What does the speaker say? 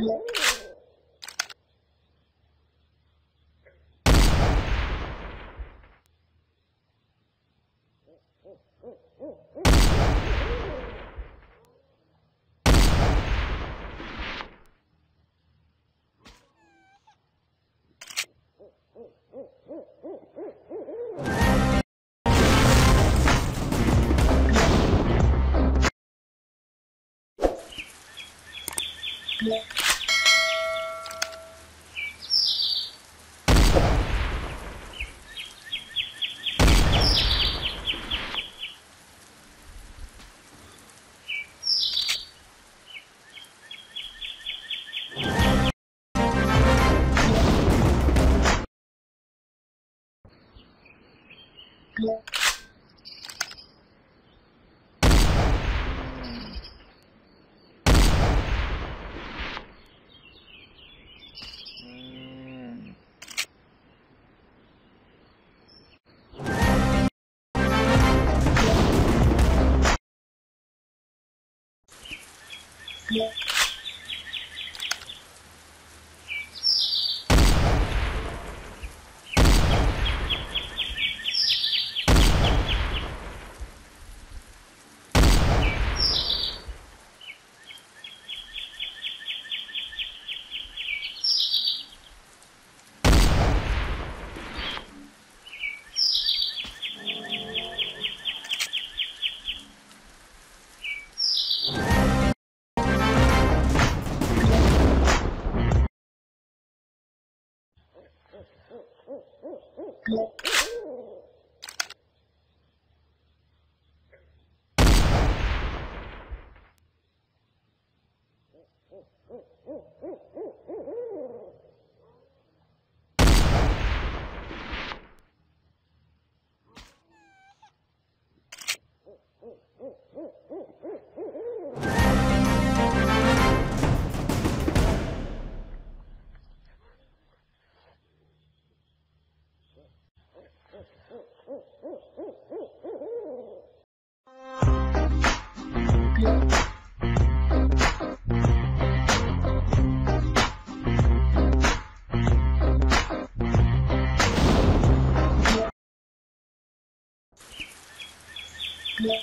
Yeah. Yeah. Mm-hmm. Yeah.